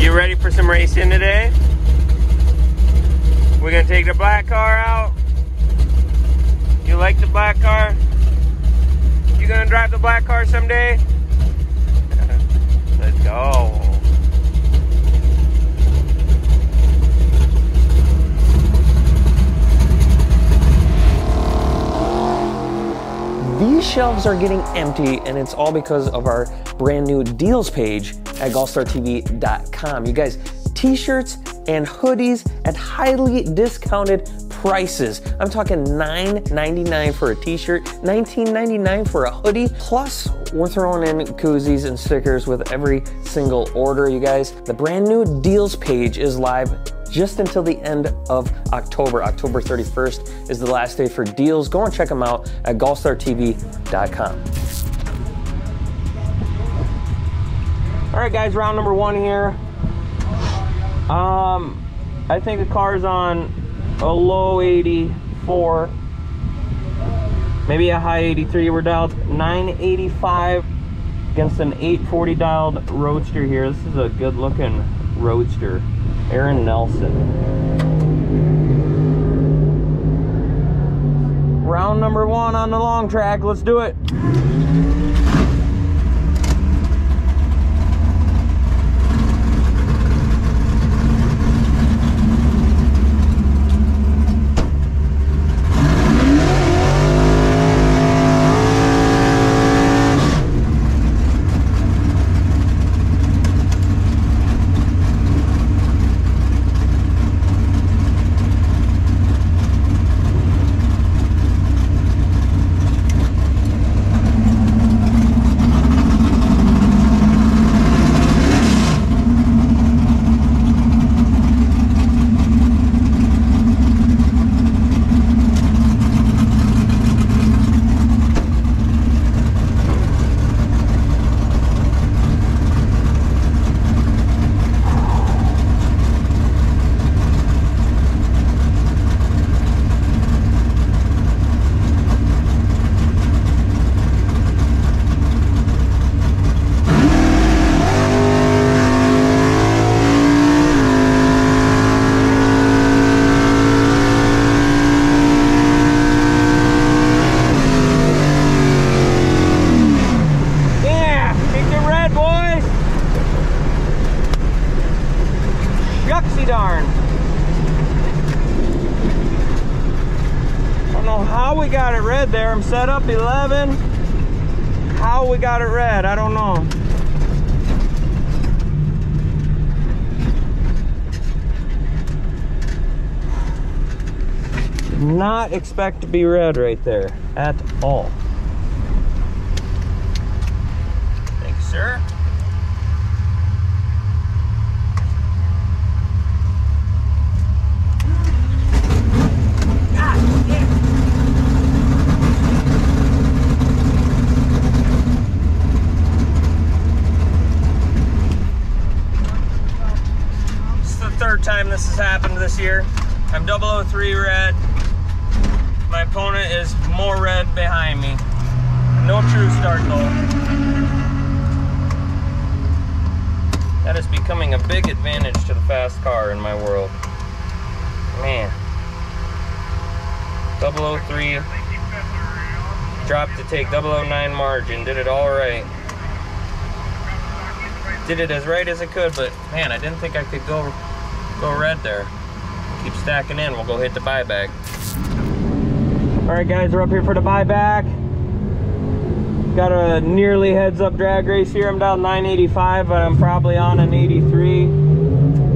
You ready for some racing today? We're gonna take the black car out. You like the black car? You gonna drive the black car someday? Let's go. These shelves are getting empty and it's all because of our brand new deals page at gallstartv.com. You guys, t-shirts and hoodies at highly discounted prices. I'm talking $9.99 for a t-shirt, $19.99 for a hoodie, plus we're throwing in koozies and stickers with every single order, you guys. The brand new deals page is live just until the end of October. October 31st is the last day for deals. Go and check them out at gallstartv.com. right, guys, round number one here. Um, I think the car's on a low 84, maybe a high 83. We're dialed 985 against an 840 dialed Roadster here. This is a good looking Roadster. Aaron Nelson. Round number one on the long track. Let's do it. Yeah, kick it red, boys. Yucksy darn. I don't know how we got it red there. I'm set up 11. How we got it red, I don't know. Not expect to be red right there at all. Thank you, sir. This is the third time this has happened this year. I'm 003 red. My opponent is more red behind me. No true start though. That is becoming a big advantage to the fast car in my world. Man. 003 dropped to take 009 margin. Did it all right. Did it as right as it could, but man, I didn't think I could go go red there. Keep stacking in. We'll go hit the buyback. All right, guys, we're up here for the buyback. Got a nearly heads-up drag race here. I'm down 985, but I'm probably on an 83.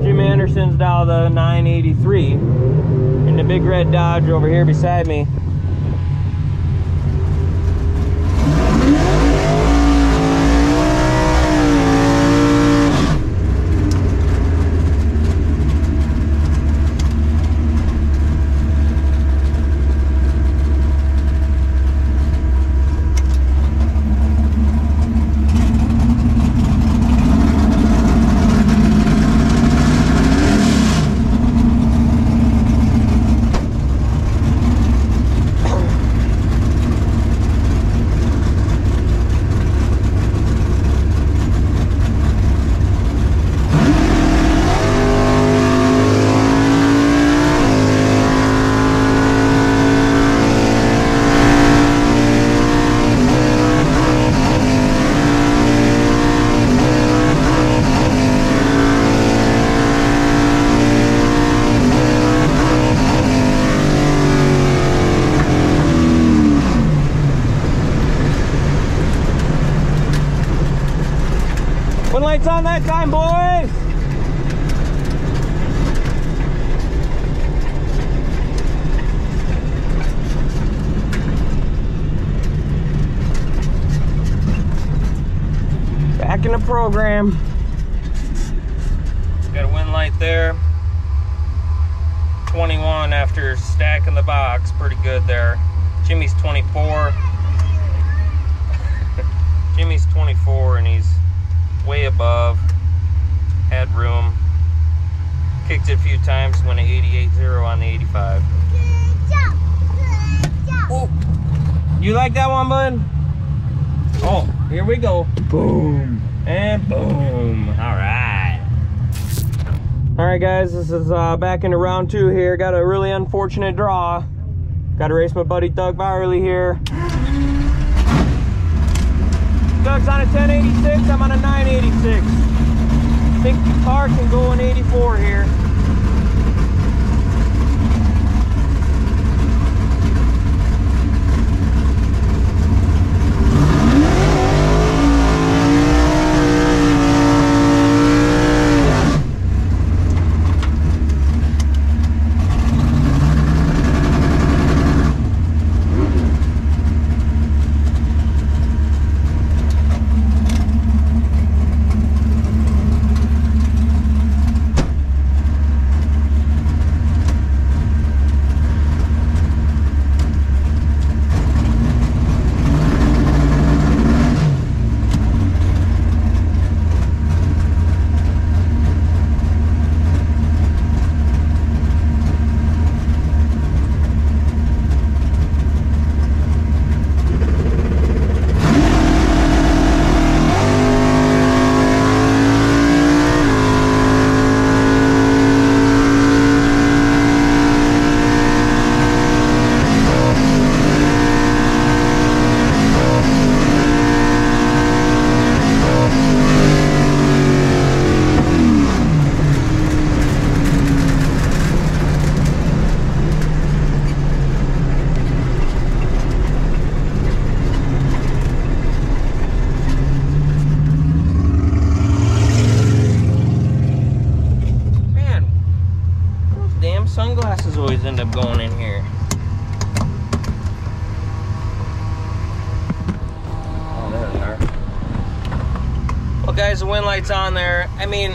Jim Anderson's down the 983. And the big red Dodge over here beside me. Lights on that time, boys. Back in the program. Got a wind light there. 21 after stacking the box. Pretty good there. Jimmy's 24. Jimmy's 24 and he's way above. Had room. Kicked it a few times, went an 88-0 on the 85. Good job. Good job. Oh, you like that one, bud? Oh, here we go. Boom. And boom. All right. All right, guys, this is uh, back into round two here. Got a really unfortunate draw. Got to race my buddy Doug Byerly here. Doug's on a 1086, I'm on a 986. I think the car can go in 84 here. Man, those damn sunglasses always end up going in here. Oh, there they are. Well, guys, the wind light's on there. I mean,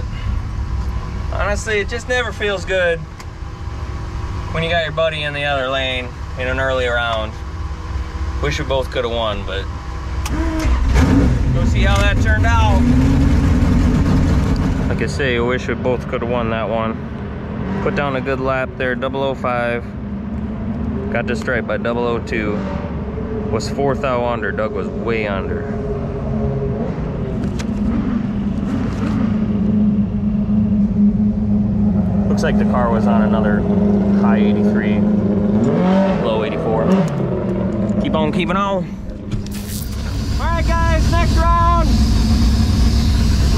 honestly, it just never feels good when you got your buddy in the other lane in an early round. Wish we both could have won, but go see how that turned out. Like I say, I wish we both could have won that one. Put down a good lap there, 005. Got stripe by 002. Was fourth out under. Doug was way under. Looks like the car was on another high 83, low 84. Keep on keeping on. All right, guys, next round.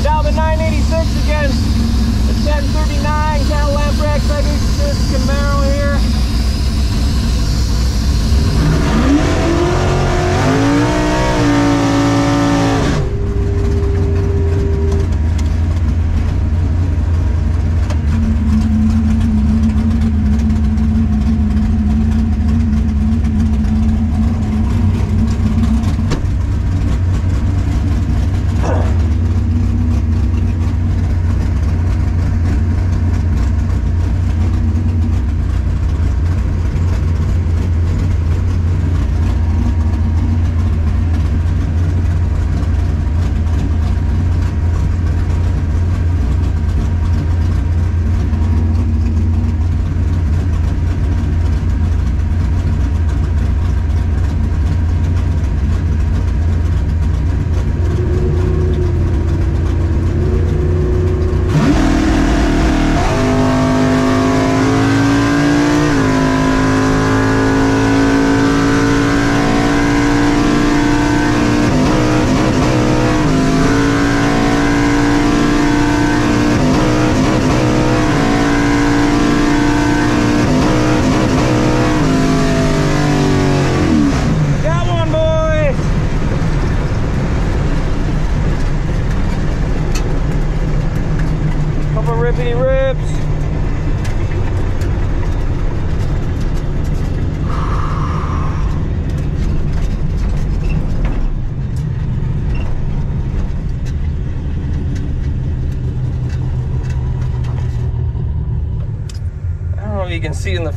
Down the 986 against the 1039 Cadillac Rex Exodus Camaro here.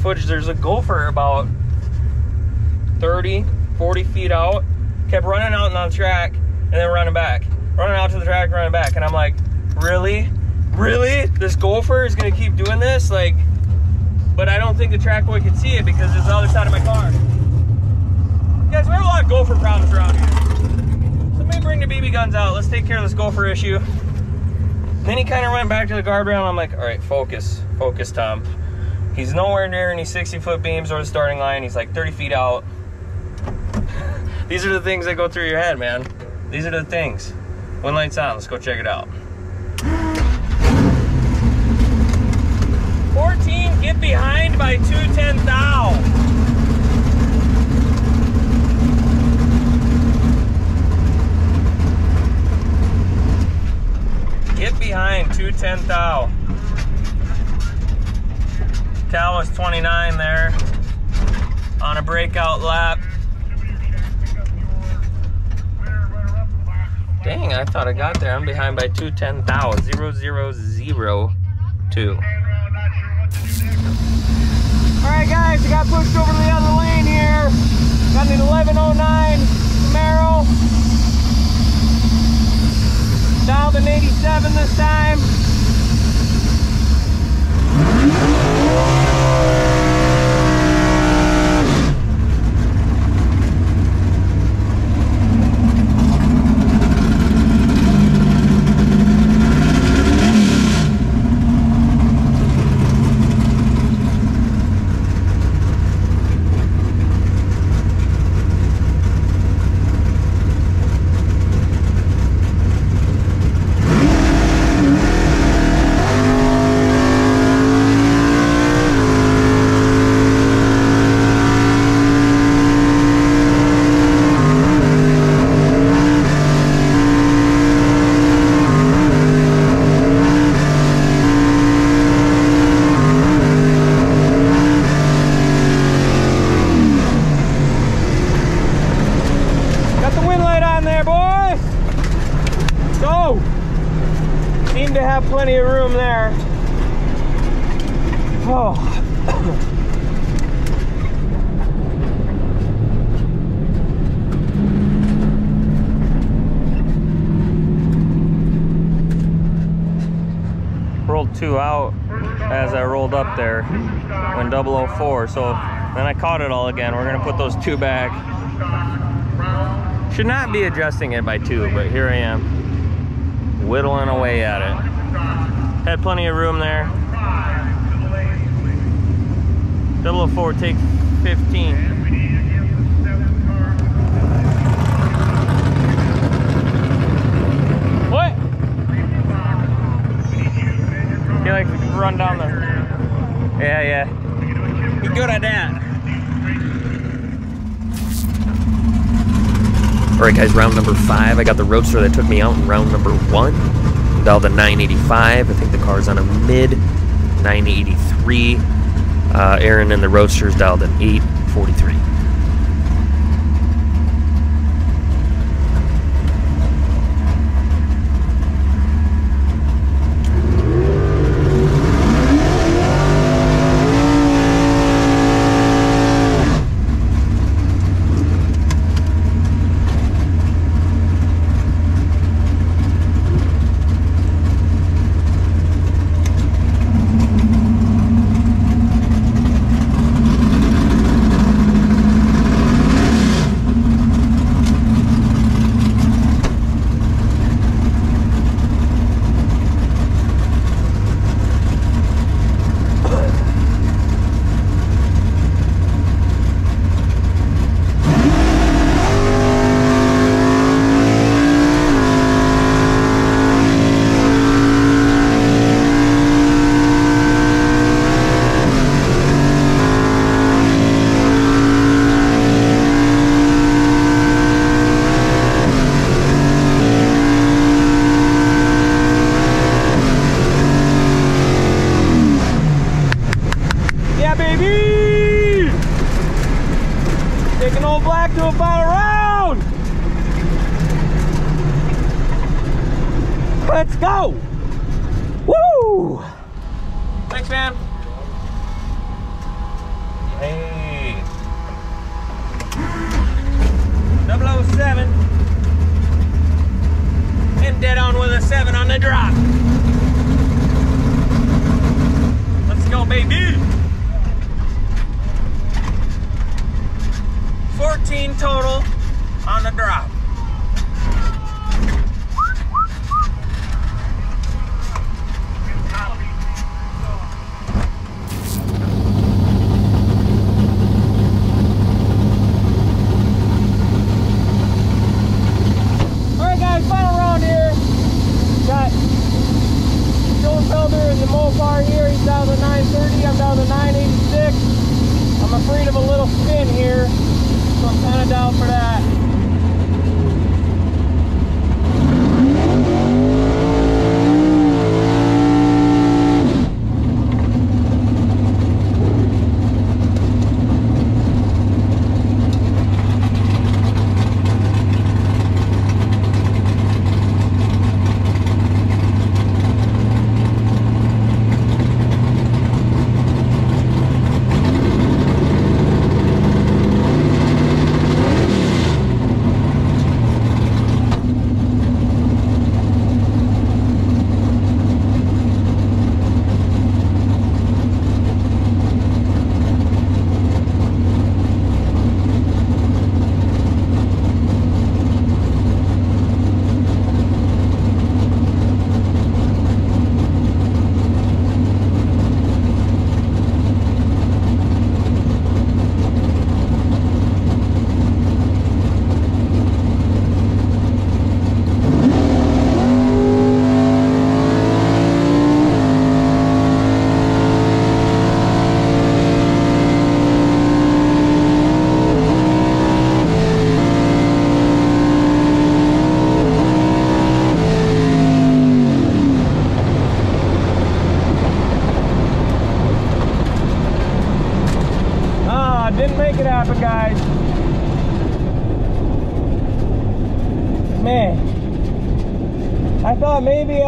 Footage, there's a gopher about 30, 40 feet out. Kept running out on the track and then running back. Running out to the track, running back. And I'm like, really? Really? This gopher is gonna keep doing this? Like, but I don't think the track boy can see it because it's the other side of my car. Guys, we have a lot of gopher problems around here. Somebody bring the BB guns out. Let's take care of this gopher issue. Then he kind of went back to the guardrail and I'm like, all right, focus, focus, Tom. He's nowhere near any 60 foot beams or the starting line. He's like 30 feet out. These are the things that go through your head, man. These are the things. One light's on. Let's go check it out. 14, get behind by 210 thou. Get behind 210 thou. Cal was 29 there on a breakout lap. Dang, I thought I got there. I'm behind by 210 thou. 0002. Alright guys, I got pushed over to the other lane here. Got an 1109 Camaro. Dialed an 87 this time. Got the wind light on there, boys. So, seem to have plenty of room there. Oh. Rolled two out as I rolled up there when 004. So then I caught it all again. We're gonna put those two back. Should not be adjusting it by two, but here I am, whittling away at it. Had plenty of room there. 004 take 15. He likes to run down the. Yeah, yeah. He's good at that. All right, guys, round number five. I got the Roadster that took me out in round number one. Dialed a 985. I think the car's on a mid 983. Uh, Aaron and the Roadsters dialed an 843. Drop.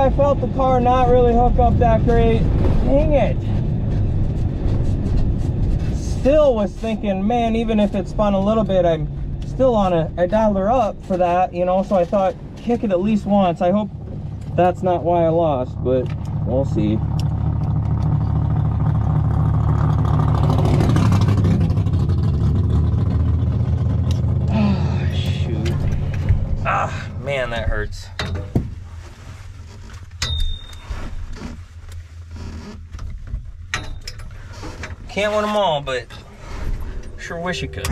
I felt the car not really hook up that great. Dang it. Still was thinking, man, even if it spun a little bit, I'm still on a, her up for that, you know, so I thought kick it at least once. I hope that's not why I lost, but we'll see. Shoot. Ah, man, that hurts. Can't win them all, but sure wish you could.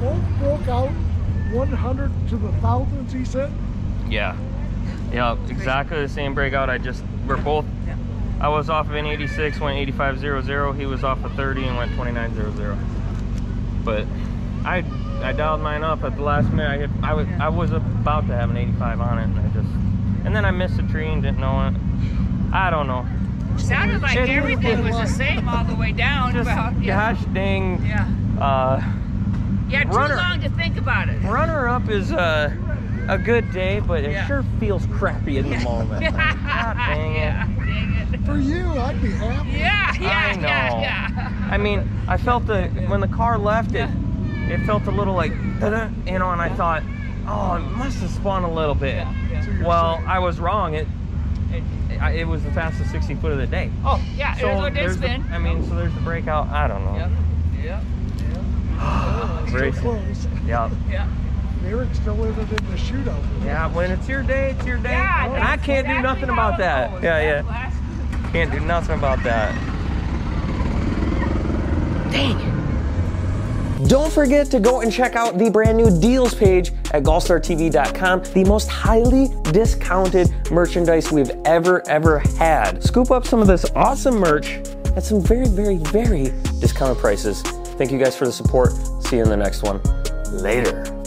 both broke out 100 to the thousands, he said. Yeah. Yeah, exactly the same breakout. I just, we're both, yeah. I was off of an 86, went 8500. He was off of 30 and went 2900. But I I dialed mine up at the last minute. I hit, I was I was about to have an 85 on it, and I just, and then I missed a tree and didn't know it. I don't know. Sounded like Shit. everything was the same all the way down. Just about, yeah. gosh dang. Yeah. Uh, Yeah, too Runner. long to think about it. runner up is uh, a good day, but it Yeah. sure feels crappy in the moment. God dang it. Yeah, dang it. For you, I'd be happy. Yeah, yeah, I know. yeah, yeah. I mean, I felt the when the car left it, it felt a little like, you know, and I thought, oh, it must have spun a little bit. So you're Well, saying- I was wrong. It, it, it was the fastest 60 foot of the day. Oh, yeah, So it was what did there's the, spin. I mean, so there's the breakout. I don't know. Yep, yep, still Very- close. Yeah. yep. Eric still in it in the shootout. Yeah. When it's your day, it's your day. Yeah, and I can't do nothing how about it that. goes. Yeah, yeah. Can't do nothing about that. Dang. it. Don't forget to go and check out the brand new deals page at gallstartv.com, the most highly discounted merchandise we've ever, ever had. Scoop up some of this awesome merch at some very, very, very discounted prices. Thank you guys for the support. See you in the next one. Later.